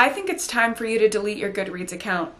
I think it's time for you to delete your Goodreads account.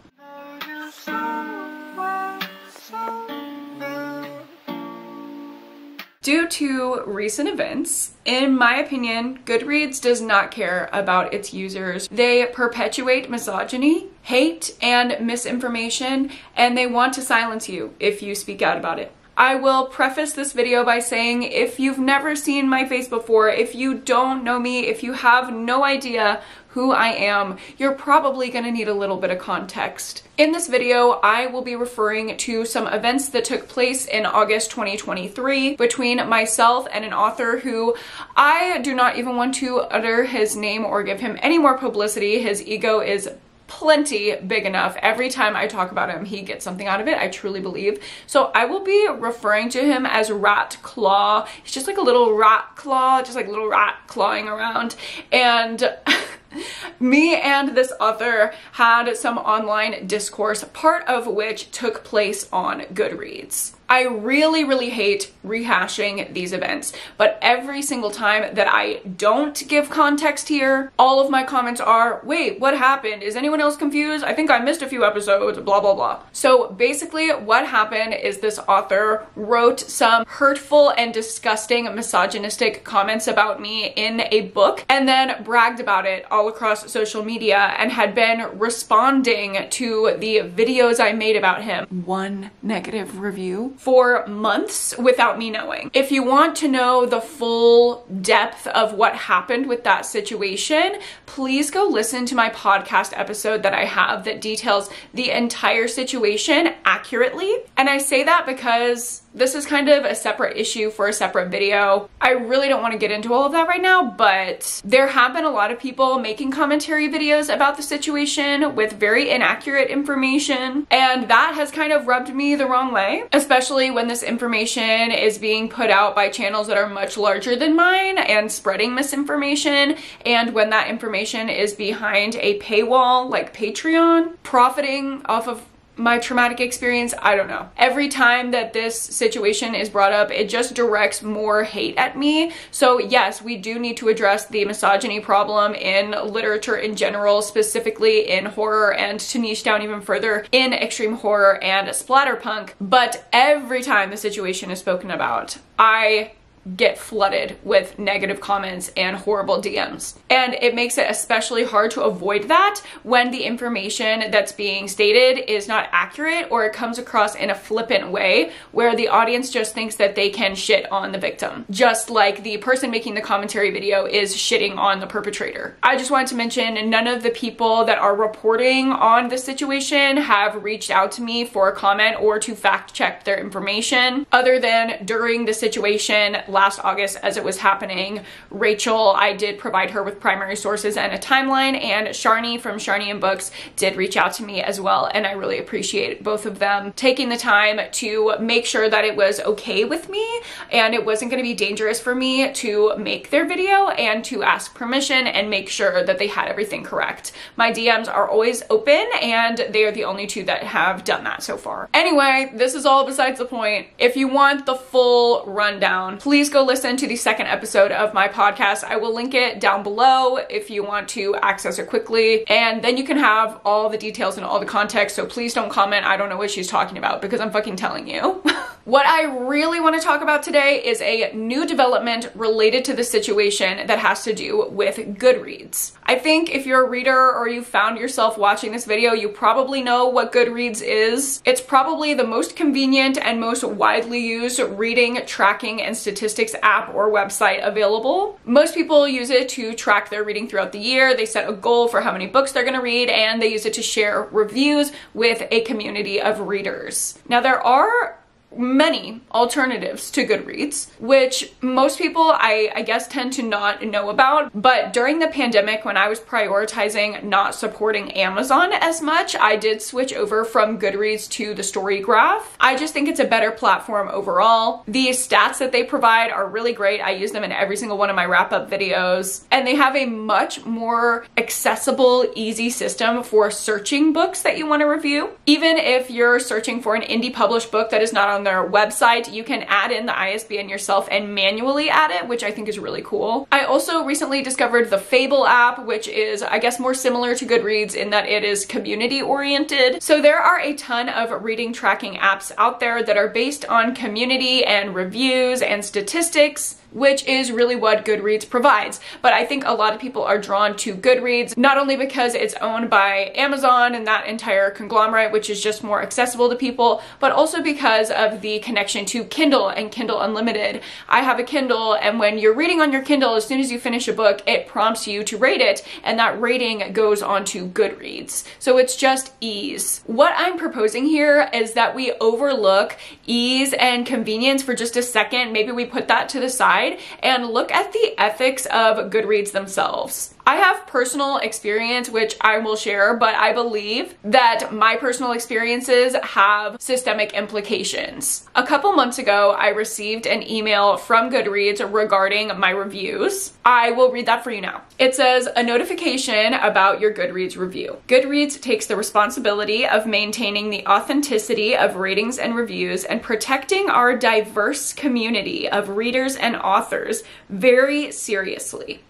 Due to recent events, in my opinion, Goodreads does not care about its users. They perpetuate misogyny, hate, and misinformation, and they want to silence you if you speak out about it. I will preface this video by saying if you've never seen my face before, if you don't know me, if you have no idea who I am, you're probably gonna need a little bit of context. In this video, I will be referring to some events that took place in August 2023 between myself and an author who I do not even want to utter his name or give him any more publicity. His ego is plenty big enough. Every time I talk about him, he gets something out of it, I truly believe. So I will be referring to him as Rat Claw. He's just like a little rat claw, just like a little rat clawing around. And me and this author had some online discourse, part of which took place on Goodreads. I really, really hate rehashing these events, but every single time that I don't give context here, all of my comments are, wait, what happened? Is anyone else confused? I think I missed a few episodes, blah, blah, blah. So basically what happened is this author wrote some hurtful and disgusting misogynistic comments about me in a book and then bragged about it all across social media and had been responding to the videos I made about him. One negative review for months without me knowing. If you want to know the full depth of what happened with that situation, please go listen to my podcast episode that I have that details the entire situation accurately. And I say that because this is kind of a separate issue for a separate video. I really don't want to get into all of that right now, but there have been a lot of people making commentary videos about the situation with very inaccurate information, and that has kind of rubbed me the wrong way, especially when this information is being put out by channels that are much larger than mine and spreading misinformation, and when that information is behind a paywall like Patreon, profiting off of my traumatic experience, I don't know. Every time that this situation is brought up, it just directs more hate at me. So yes, we do need to address the misogyny problem in literature in general, specifically in horror and to niche down even further in extreme horror and splatterpunk. But every time the situation is spoken about, I get flooded with negative comments and horrible DMs. And it makes it especially hard to avoid that when the information that's being stated is not accurate or it comes across in a flippant way where the audience just thinks that they can shit on the victim. Just like the person making the commentary video is shitting on the perpetrator. I just wanted to mention none of the people that are reporting on the situation have reached out to me for a comment or to fact check their information other than during the situation last August as it was happening. Rachel, I did provide her with primary sources and a timeline, and Sharni from Sharni and Books did reach out to me as well, and I really appreciate both of them taking the time to make sure that it was okay with me and it wasn't going to be dangerous for me to make their video and to ask permission and make sure that they had everything correct. My DMs are always open and they are the only two that have done that so far. Anyway, this is all besides the point. If you want the full rundown, please please go listen to the second episode of my podcast. I will link it down below if you want to access it quickly. And then you can have all the details and all the context. So please don't comment, I don't know what she's talking about because I'm fucking telling you. what I really want to talk about today is a new development related to the situation that has to do with Goodreads. I think if you're a reader or you found yourself watching this video, you probably know what Goodreads is. It's probably the most convenient and most widely used reading, tracking, and statistics app or website available. Most people use it to track their reading throughout the year. They set a goal for how many books they're gonna read and they use it to share reviews with a community of readers. Now there are many alternatives to Goodreads, which most people I, I, guess tend to not know about. But during the pandemic, when I was prioritizing not supporting Amazon as much, I did switch over from Goodreads to the Storygraph. I just think it's a better platform overall. The stats that they provide are really great. I use them in every single one of my wrap up videos. And they have a much more accessible, easy system for searching books that you want to review. Even if you're searching for an indie published book that is not on on their website. You can add in the ISBN yourself and manually add it, which I think is really cool. I also recently discovered the Fable app, which is, I guess, more similar to Goodreads in that it is community oriented. So there are a ton of reading tracking apps out there that are based on community and reviews and statistics which is really what Goodreads provides. But I think a lot of people are drawn to Goodreads, not only because it's owned by Amazon and that entire conglomerate, which is just more accessible to people, but also because of the connection to Kindle and Kindle Unlimited. I have a Kindle, and when you're reading on your Kindle, as soon as you finish a book, it prompts you to rate it, and that rating goes on to Goodreads. So it's just ease. What I'm proposing here is that we overlook ease and convenience for just a second. Maybe we put that to the side side and look at the ethics of Goodreads themselves. I have personal experience, which I will share, but I believe that my personal experiences have systemic implications. A couple months ago, I received an email from Goodreads regarding my reviews. I will read that for you now. It says, a notification about your Goodreads review. Goodreads takes the responsibility of maintaining the authenticity of ratings and reviews and protecting our diverse community of readers and authors very seriously.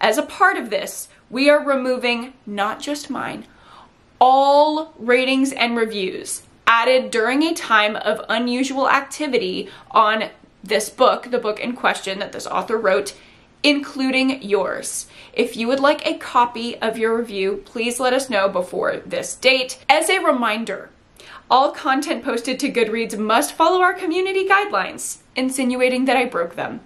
As a part of this, we are removing not just mine, all ratings and reviews added during a time of unusual activity on this book, the book in question that this author wrote, including yours. If you would like a copy of your review, please let us know before this date. As a reminder, all content posted to Goodreads must follow our community guidelines, insinuating that I broke them.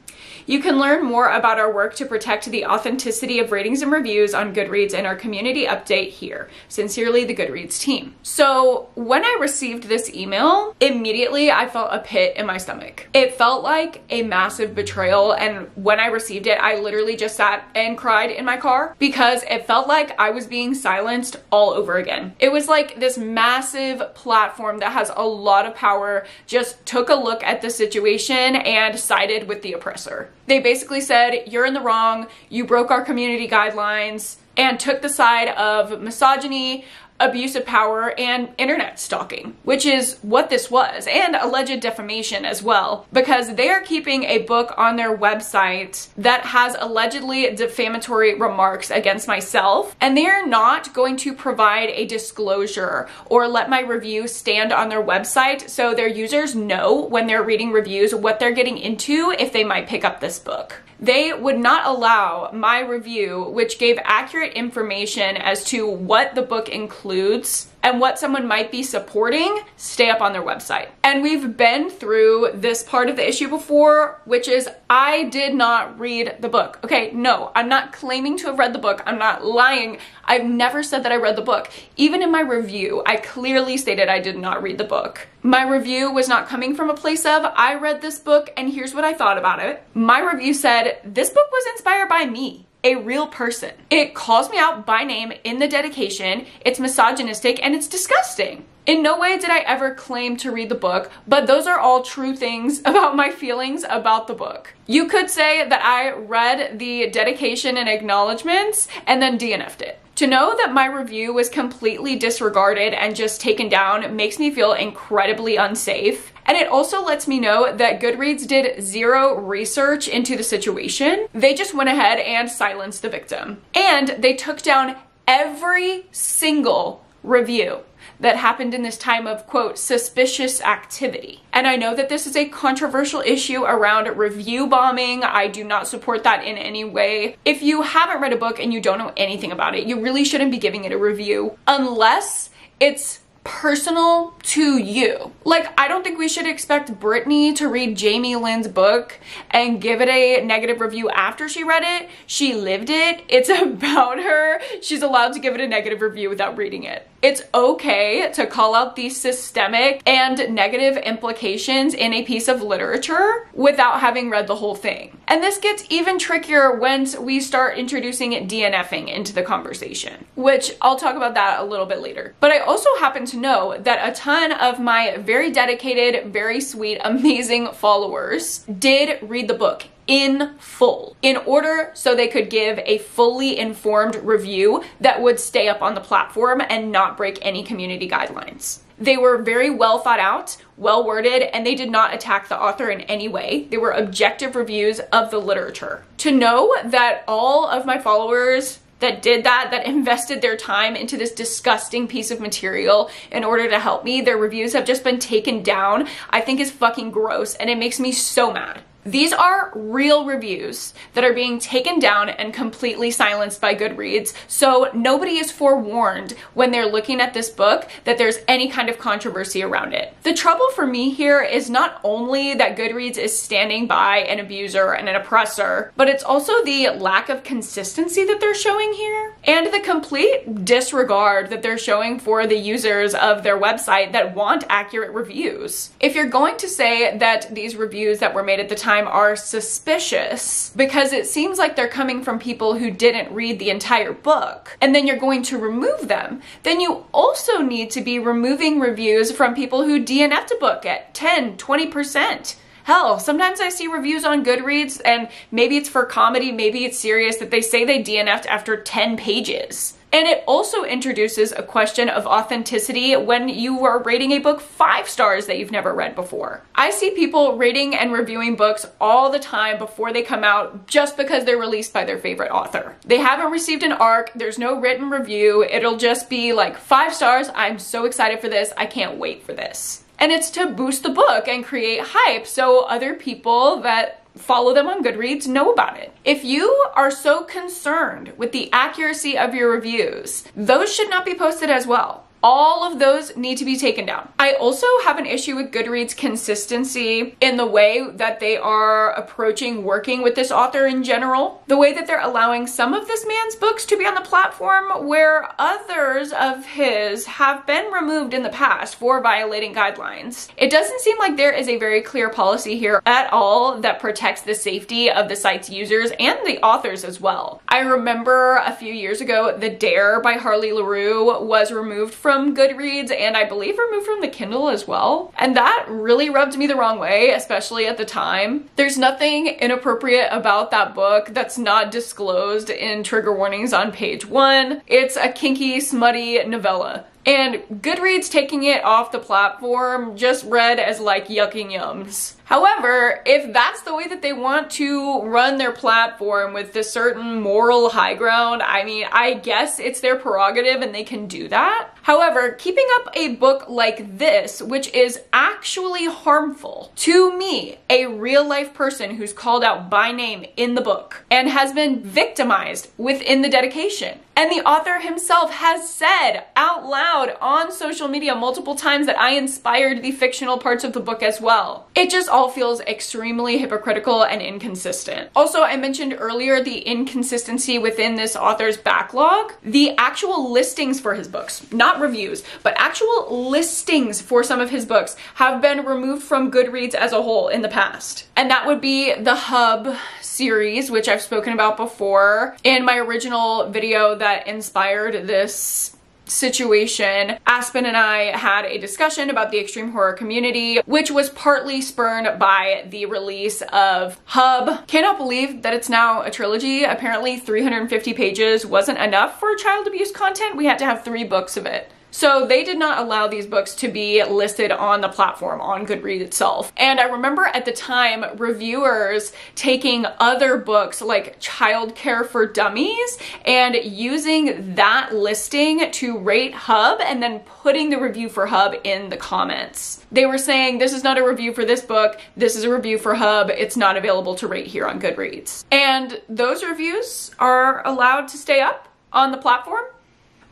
You can learn more about our work to protect the authenticity of ratings and reviews on Goodreads in our community update here. Sincerely, the Goodreads team. So when I received this email, immediately I felt a pit in my stomach. It felt like a massive betrayal. And when I received it, I literally just sat and cried in my car because it felt like I was being silenced all over again. It was like this massive platform that has a lot of power just took a look at the situation and sided with the oppressor. They basically said, You're in the wrong, you broke our community guidelines, and took the side of misogyny, abuse of power, and internet stalking, which is what this was, and alleged defamation as well, because they are keeping a book on their website that has allegedly defamatory remarks against myself, and they are not going to provide a disclosure or let my review stand on their website so their users know when they're reading reviews what they're getting into if they might pick up this book they would not allow my review, which gave accurate information as to what the book includes and what someone might be supporting stay up on their website. And we've been through this part of the issue before, which is I did not read the book. Okay, no, I'm not claiming to have read the book. I'm not lying. I've never said that I read the book. Even in my review, I clearly stated I did not read the book. My review was not coming from a place of, I read this book and here's what I thought about it. My review said, this book was inspired by me a real person. It calls me out by name in the dedication, it's misogynistic, and it's disgusting. In no way did I ever claim to read the book, but those are all true things about my feelings about the book. You could say that I read the dedication and acknowledgments and then DNF'd it. To know that my review was completely disregarded and just taken down makes me feel incredibly unsafe. And it also lets me know that Goodreads did zero research into the situation. They just went ahead and silenced the victim. And they took down every single review that happened in this time of quote suspicious activity. And I know that this is a controversial issue around review bombing. I do not support that in any way. If you haven't read a book and you don't know anything about it, you really shouldn't be giving it a review unless it's personal to you. Like, I don't think we should expect Brittany to read Jamie Lynn's book and give it a negative review after she read it. She lived it. It's about her. She's allowed to give it a negative review without reading it. It's okay to call out the systemic and negative implications in a piece of literature without having read the whole thing. And this gets even trickier once we start introducing DNFing into the conversation, which I'll talk about that a little bit later. But I also happen to know that a ton of my very dedicated, very sweet, amazing followers did read the book in full in order so they could give a fully informed review that would stay up on the platform and not break any community guidelines. They were very well thought out, well worded, and they did not attack the author in any way. They were objective reviews of the literature. To know that all of my followers that did that, that invested their time into this disgusting piece of material in order to help me, their reviews have just been taken down, I think is fucking gross and it makes me so mad. These are real reviews that are being taken down and completely silenced by Goodreads, so nobody is forewarned when they're looking at this book that there's any kind of controversy around it. The trouble for me here is not only that Goodreads is standing by an abuser and an oppressor, but it's also the lack of consistency that they're showing here and the complete disregard that they're showing for the users of their website that want accurate reviews. If you're going to say that these reviews that were made at the time time are suspicious because it seems like they're coming from people who didn't read the entire book and then you're going to remove them, then you also need to be removing reviews from people who DNF'd a book at 10, 20%. Hell, sometimes I see reviews on Goodreads and maybe it's for comedy, maybe it's serious that they say they DNF'd after 10 pages. And it also introduces a question of authenticity when you are rating a book five stars that you've never read before. I see people rating and reviewing books all the time before they come out just because they're released by their favorite author. They haven't received an ARC, there's no written review, it'll just be like five stars, I'm so excited for this, I can't wait for this. And it's to boost the book and create hype so other people that follow them on Goodreads know about it. If you are so concerned with the accuracy of your reviews, those should not be posted as well all of those need to be taken down. I also have an issue with Goodreads consistency in the way that they are approaching working with this author in general. The way that they're allowing some of this man's books to be on the platform where others of his have been removed in the past for violating guidelines. It doesn't seem like there is a very clear policy here at all that protects the safety of the site's users and the authors as well. I remember a few years ago, The Dare by Harley Laroux was removed from from Goodreads and I believe removed from the Kindle as well. And that really rubbed me the wrong way, especially at the time. There's nothing inappropriate about that book that's not disclosed in trigger warnings on page one. It's a kinky, smutty novella. And Goodreads taking it off the platform just read as like yucking yums. However, if that's the way that they want to run their platform with this certain moral high ground, I mean, I guess it's their prerogative and they can do that. However, keeping up a book like this, which is actually harmful to me, a real life person who's called out by name in the book and has been victimized within the dedication. And the author himself has said out loud on social media multiple times that I inspired the fictional parts of the book as well. It just all feels extremely hypocritical and inconsistent. Also, I mentioned earlier the inconsistency within this author's backlog. The actual listings for his books, not reviews, but actual listings for some of his books have been removed from Goodreads as a whole in the past. And that would be the Hub series, which I've spoken about before in my original video that inspired this situation, Aspen and I had a discussion about the extreme horror community, which was partly spurned by the release of Hub. Cannot believe that it's now a trilogy. Apparently 350 pages wasn't enough for child abuse content. We had to have three books of it. So they did not allow these books to be listed on the platform on Goodreads itself. And I remember at the time reviewers taking other books like Childcare for Dummies and using that listing to rate Hub and then putting the review for Hub in the comments. They were saying this is not a review for this book, this is a review for Hub, it's not available to rate here on Goodreads. And those reviews are allowed to stay up on the platform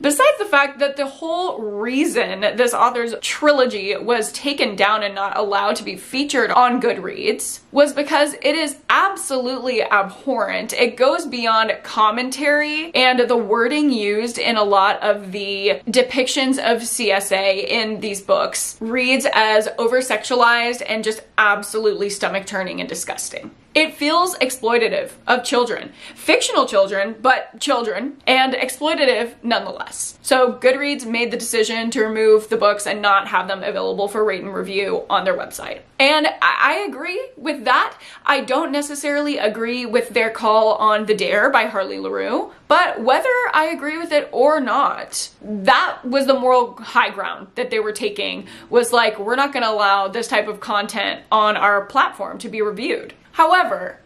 Besides the fact that the whole reason this author's trilogy was taken down and not allowed to be featured on Goodreads was because it is absolutely abhorrent. It goes beyond commentary and the wording used in a lot of the depictions of CSA in these books reads as over-sexualized and just absolutely stomach-turning and disgusting. It feels exploitative of children, fictional children, but children, and exploitative nonetheless. So Goodreads made the decision to remove the books and not have them available for rate and review on their website. And I agree with that. I don't necessarily agree with their call on The Dare by Harley Laroux, but whether I agree with it or not, that was the moral high ground that they were taking was like, we're not going to allow this type of content on our platform to be reviewed. However,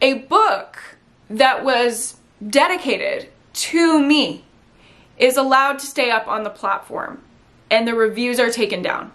a book that was dedicated to me is allowed to stay up on the platform and the reviews are taken down.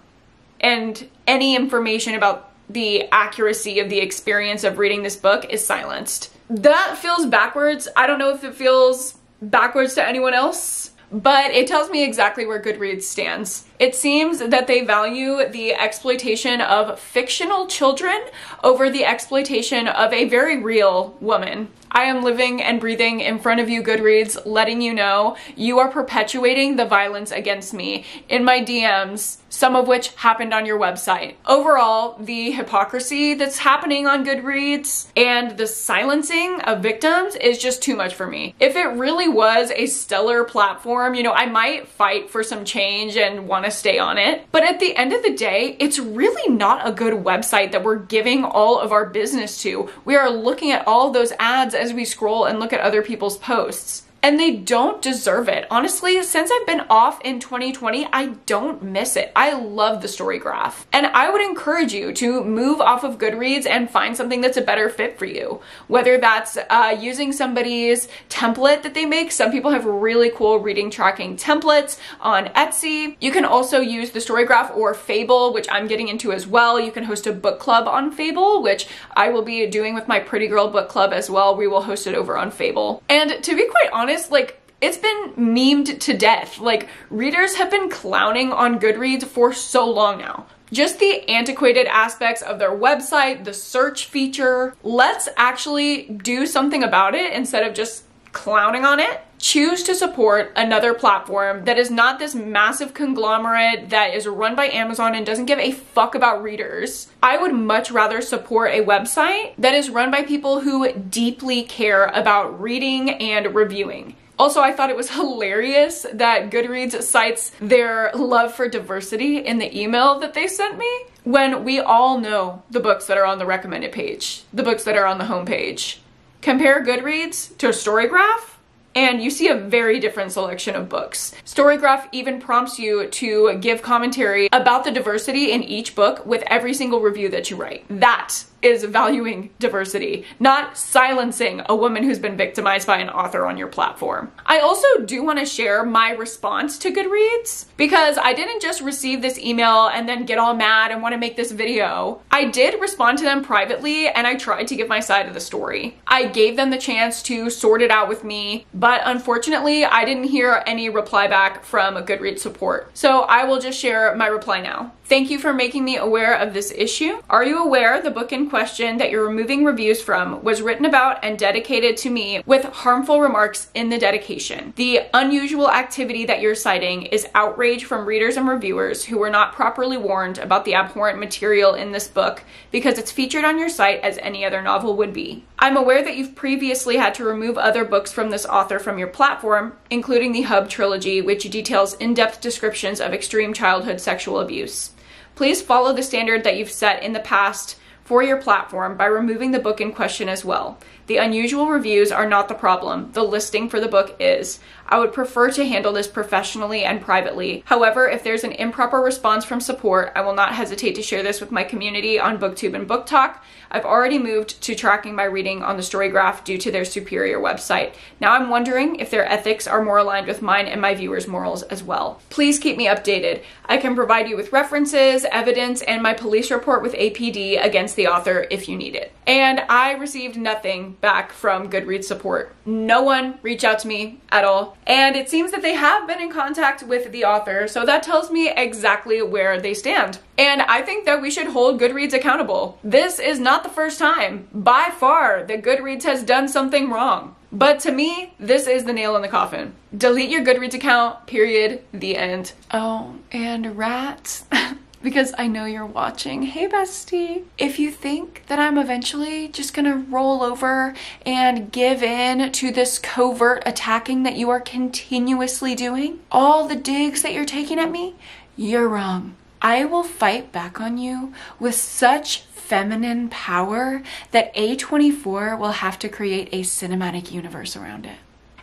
And any information about the accuracy of the experience of reading this book is silenced. That feels backwards. I don't know if it feels backwards to anyone else, but it tells me exactly where Goodreads stands. It seems that they value the exploitation of fictional children over the exploitation of a very real woman. I am living and breathing in front of you, Goodreads, letting you know you are perpetuating the violence against me in my DMs, some of which happened on your website. Overall, the hypocrisy that's happening on Goodreads and the silencing of victims is just too much for me. If it really was a stellar platform, you know, I might fight for some change and want to stay on it. But at the end of the day, it's really not a good website that we're giving all of our business to. We are looking at all those ads as we scroll and look at other people's posts and they don't deserve it. Honestly, since I've been off in 2020, I don't miss it. I love the story graph. And I would encourage you to move off of Goodreads and find something that's a better fit for you. Whether that's uh, using somebody's template that they make. Some people have really cool reading tracking templates on Etsy. You can also use the story graph or Fable, which I'm getting into as well. You can host a book club on Fable, which I will be doing with my Pretty Girl book club as well. We will host it over on Fable. And to be quite honest, honest, like it's been memed to death. Like readers have been clowning on Goodreads for so long now. Just the antiquated aspects of their website, the search feature. Let's actually do something about it instead of just clowning on it. Choose to support another platform that is not this massive conglomerate that is run by Amazon and doesn't give a fuck about readers. I would much rather support a website that is run by people who deeply care about reading and reviewing. Also, I thought it was hilarious that Goodreads cites their love for diversity in the email that they sent me when we all know the books that are on the recommended page, the books that are on the homepage. Compare Goodreads to Storygraph, and you see a very different selection of books. Storygraph even prompts you to give commentary about the diversity in each book with every single review that you write. That is valuing diversity, not silencing a woman who's been victimized by an author on your platform. I also do want to share my response to Goodreads because I didn't just receive this email and then get all mad and want to make this video. I did respond to them privately and I tried to give my side of the story. I gave them the chance to sort it out with me, but unfortunately, I didn't hear any reply back from Goodreads support. So I will just share my reply now. Thank you for making me aware of this issue. Are you aware the book in question that you're removing reviews from was written about and dedicated to me with harmful remarks in the dedication? The unusual activity that you're citing is outrage from readers and reviewers who were not properly warned about the abhorrent material in this book because it's featured on your site as any other novel would be. I'm aware that you've previously had to remove other books from this author from your platform, including the Hub trilogy, which details in-depth descriptions of extreme childhood sexual abuse. Please follow the standard that you've set in the past for your platform by removing the book in question as well. The unusual reviews are not the problem, the listing for the book is. I would prefer to handle this professionally and privately. However, if there's an improper response from support, I will not hesitate to share this with my community on BookTube and BookTok. I've already moved to tracking my reading on the Storygraph due to their superior website. Now I'm wondering if their ethics are more aligned with mine and my viewers' morals as well. Please keep me updated. I can provide you with references, evidence, and my police report with APD against the author if you need it. And I received nothing back from Goodreads support. No one reached out to me at all. And it seems that they have been in contact with the author, so that tells me exactly where they stand. And I think that we should hold Goodreads accountable. This is not the first time, by far, that Goodreads has done something wrong. But to me, this is the nail in the coffin. Delete your Goodreads account, period, the end. Oh, and rats. because I know you're watching. Hey, bestie. If you think that I'm eventually just gonna roll over and give in to this covert attacking that you are continuously doing, all the digs that you're taking at me, you're wrong. I will fight back on you with such feminine power that A24 will have to create a cinematic universe around it.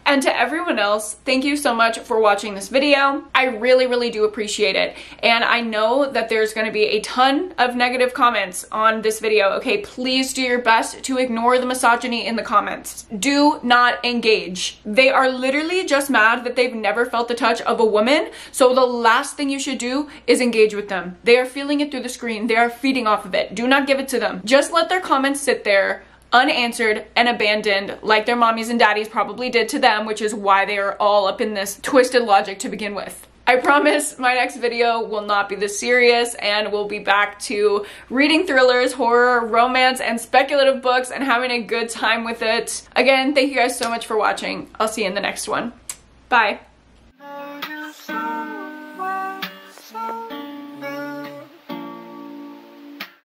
And to everyone else, thank you so much for watching this video. I really, really do appreciate it. And I know that there's gonna be a ton of negative comments on this video, okay? Please do your best to ignore the misogyny in the comments. Do not engage. They are literally just mad that they've never felt the touch of a woman, so the last thing you should do is engage with them. They are feeling it through the screen. They are feeding off of it. Do not give it to them. Just let their comments sit there unanswered and abandoned like their mommies and daddies probably did to them, which is why they are all up in this twisted logic to begin with. I promise my next video will not be this serious and we'll be back to reading thrillers, horror, romance, and speculative books and having a good time with it. Again, thank you guys so much for watching. I'll see you in the next one. Bye.